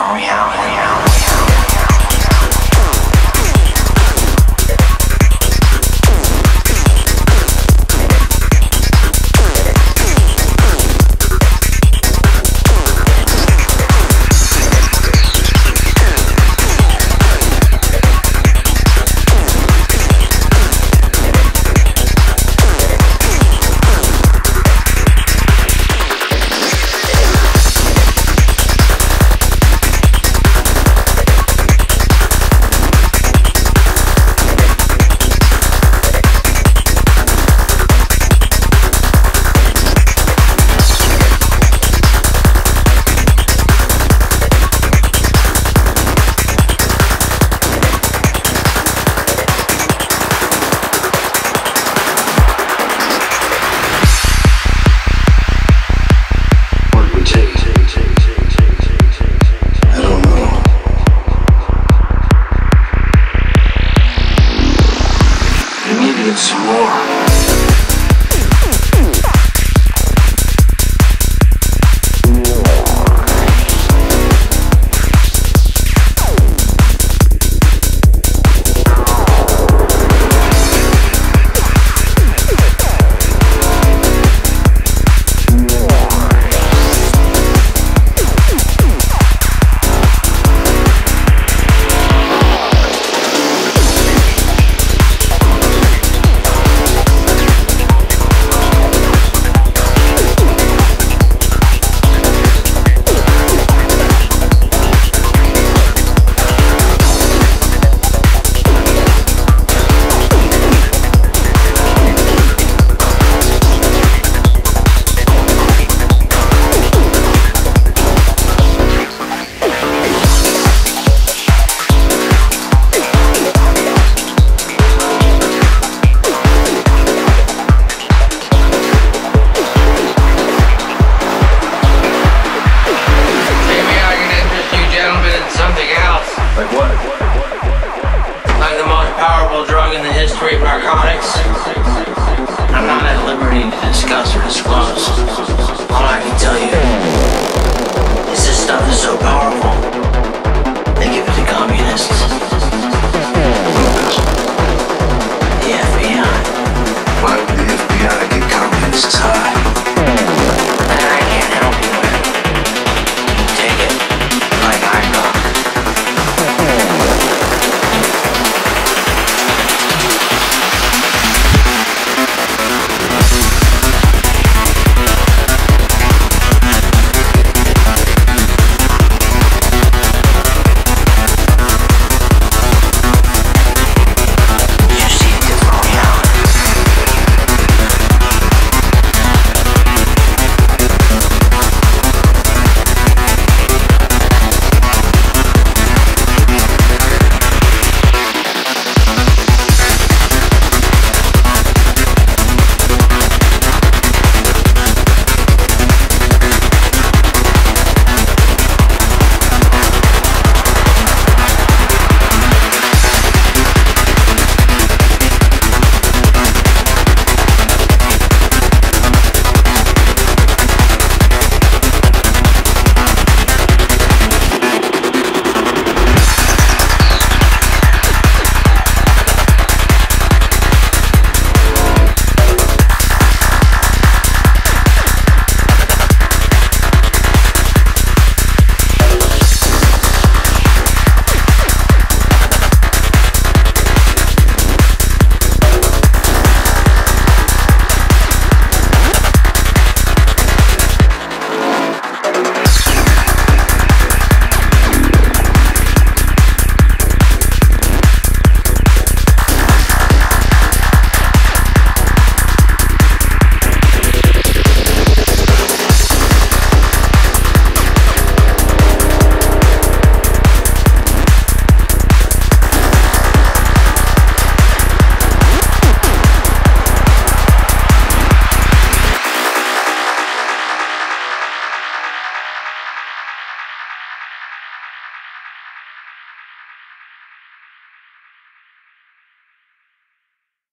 I you Street Narcotics. I'm not at liberty to discuss or disclose. All I can tell you is this stuff is so powerful, they give it to communists.